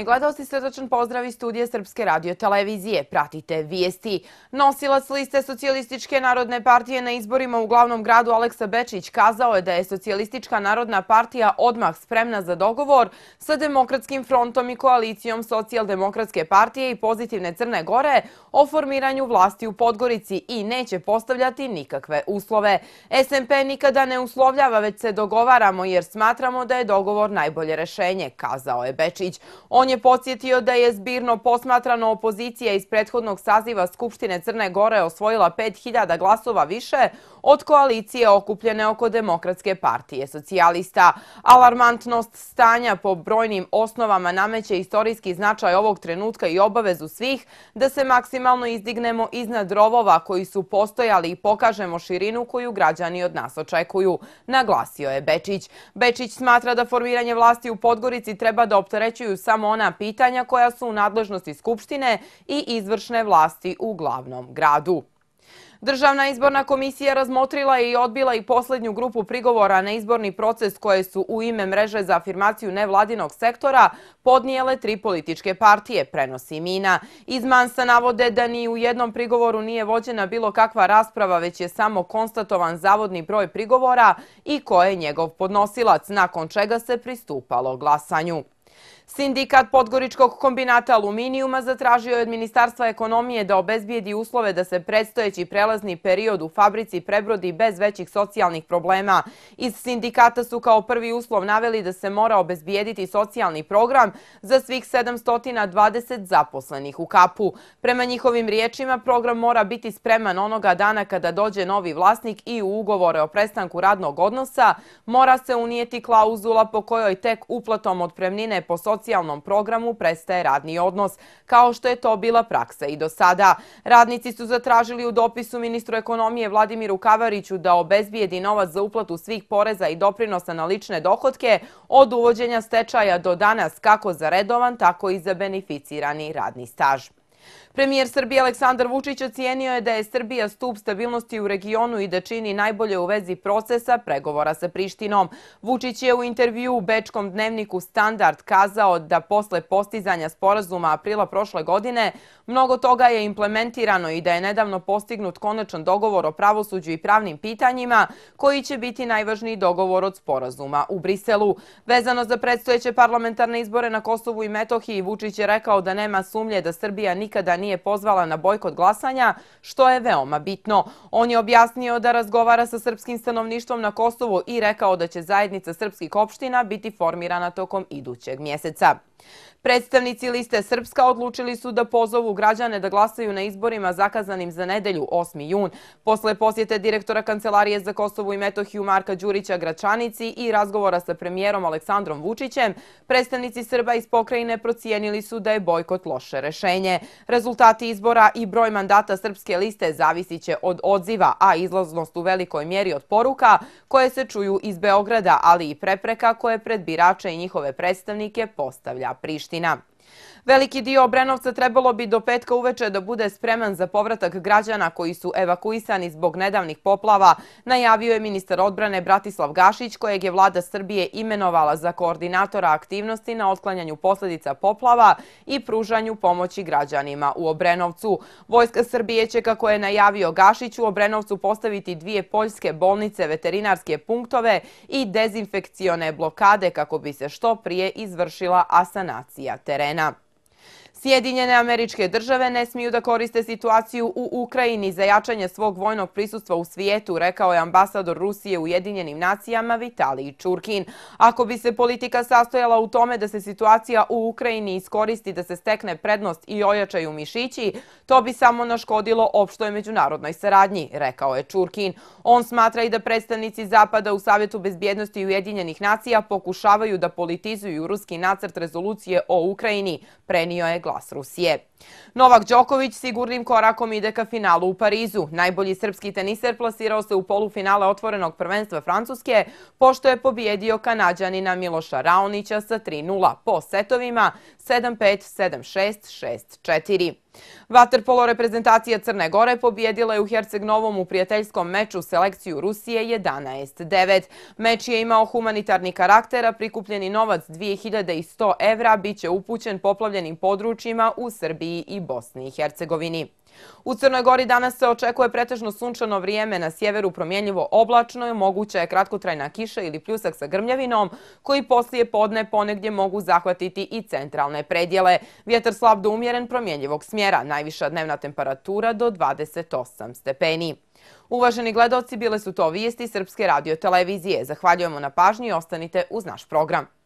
Poštovani gledalci, srdačan pozdrav iz studije Srpske radio televizije. Pratite vijesti. Nosilac liste Socialističke narodne partije na izborima u glavnom gradu Aleksa Bečić kazao je da je Socialistička narodna partija odmah spremna za dogovor sa Demokratskim frontom i koalicijom Socijaldemokratske partije i pozitivne Crne Gore o formiranju vlasti u Podgorici i neće postavljati nikakve uslove. SMP nikada ne uslovljava, već se dogovaramo jer smatramo da je dogovor najbolje rešenje, kazao je Bečić. On je podsjetio da je zbirno posmatrano opozicija iz prethodnog saziva Skupštine Crne Gore osvojila 5000 glasova više od koalicije okupljene oko Demokratske partije socijalista. Alarmantnost stanja po brojnim osnovama nameće istorijski značaj ovog trenutka i obavezu svih da se maksimalno izdignemo iznad rovova koji su postojali i pokažemo širinu koju građani od nas očekuju, naglasio je Bečić. Bečić smatra da formiranje vlasti u Podgorici treba da opterećuju samo ona pitanja koja su u nadležnosti Skupštine i izvršne vlasti u glavnom gradu. Državna izborna komisija razmotrila je i odbila i posljednju grupu prigovora na izborni proces koje su u ime mreže za afirmaciju nevladinog sektora podnijele tri političke partije, prenosi Mina. Iz Mansa navode da ni u jednom prigovoru nije vođena bilo kakva rasprava, već je samo konstatovan zavodni broj prigovora i ko je njegov podnosilac, nakon čega se pristupalo glasanju. Sindikat Podgoričkog kombinata aluminijuma zatražio je od Ministarstva ekonomije da obezbijedi uslove da se predstojeći prelazni period u fabrici prebrodi bez većih socijalnih problema. Iz sindikata su kao prvi uslov naveli da se mora obezbijediti socijalni program za svih 720 zaposlenih u kapu. Prema njihovim riječima, program mora biti spreman onoga dana kada dođe novi vlasnik i u ugovore o prestanku radnog odnosa mora se unijeti klauzula po kojoj tek uplatom od premnine po socijalnom socijalnom programu prestaje radni odnos, kao što je to bila praksa i do sada. Radnici su zatražili u dopisu ministru ekonomije Vladimiru Kavariću da obezbijedi novac za uplatu svih poreza i doprinosa na lične dohodke od uvođenja stečaja do danas kako za redovan, tako i za beneficirani radni staž. Premijer Srbije Aleksandar Vučić ocijenio je da je Srbija stup stabilnosti u regionu i da čini najbolje u vezi procesa pregovora sa Prištinom. Vučić je u intervju u Bečkom dnevniku Standard kazao da posle postizanja sporazuma aprila prošle godine mnogo toga je implementirano i da je nedavno postignut konačan dogovor o pravosuđu i pravnim pitanjima koji će biti najvažniji dogovor od sporazuma u Briselu. Vezano za predstojeće parlamentarne izbore na Kosovu i Metohiji, Vučić je rekao da nema sumlje da Srbija nikada nije pozvala na bojkot glasanja, što je veoma bitno. On je objasnio da razgovara sa srpskim stanovništvom na Kosovu i rekao da će zajednica srpskih opština biti formirana tokom idućeg mjeseca. Predstavnici liste Srpska odlučili su da pozovu građane da glasaju na izborima zakazanim za nedelju 8. jun. Posle posjete direktora Kancelarije za Kosovu i Metohiju Marka Đurića Gračanici i razgovora sa premijerom Aleksandrom Vučićem, predstavnici Srba iz pokrajine procijenili su da je bojkot loše rešenje. Rezultati izbora i broj mandata Srpske liste zavisit će od odziva, a izlaznost u velikoj mjeri od poruka koje se čuju iz Beograda, ali i prepreka koje pred birače i njihove predstavnike postavlja Priština. Veliki dio Obrenovca trebalo bi do petka uveče da bude spreman za povratak građana koji su evakuisani zbog nedavnih poplava, najavio je ministar odbrane Bratislav Gašić, kojeg je vlada Srbije imenovala za koordinatora aktivnosti na otklanjanju posljedica poplava i pružanju pomoći građanima u Obrenovcu. Vojska Srbije će, kako je najavio Gašić, u Obrenovcu postaviti dvije poljske bolnice, veterinarske punktove i dezinfekcione blokade kako bi se što prije izvršila asanacija terena. Sjedinjene američke države ne smiju da koriste situaciju u Ukrajini za jačanje svog vojnog prisustva u svijetu, rekao je ambasador Rusije u Jedinjenim nacijama Vitalij Čurkin. Ako bi se politika sastojala u tome da se situacija u Ukrajini iskoristi da se stekne prednost i ojačaju mišići, to bi samo naškodilo opštoj međunarodnoj saradnji, rekao je Čurkin. On smatra i da predstavnici Zapada u Savjetu bezbjednosti Ujedinjenih nacija pokušavaju da politizuju ruski nacrt rezolucije o Ukrajini, prenio je glas Rusije. Novak Đoković sigurnim korakom ide ka finalu u Parizu. Najbolji srpski teniser plasirao se u polufinale otvorenog prvenstva Francuske, pošto je pobijedio kanadjanina Miloša Raonića sa 3-0 po setovima 7-5, 7-6, 6-4. Vaterpolo reprezentacija Crne Gore pobjedila je u Herceg Novom u prijateljskom meču selekciju Rusije 11-9. Meč je imao humanitarni karakter, a prikupljeni novac 2100 evra biće upućen poplavljenim područjima u Srbiji i Bosni i Hercegovini. U Crnoj Gori danas se očekuje pretežno sunčano vrijeme, na sjeveru promjenljivo oblačno je moguća je kratkotrajna kiša ili pljusak sa grmljavinom, koji poslije podne ponegdje mogu zahvatiti i centralne predjele. Vjetar slab do umjeren promjenljivog smjera, najviša dnevna temperatura do 28 stepeni. Uvaženi gledalci, bile su to vijesti Srpske radiotelevizije. Zahvaljujemo na pažnji i ostanite uz naš program.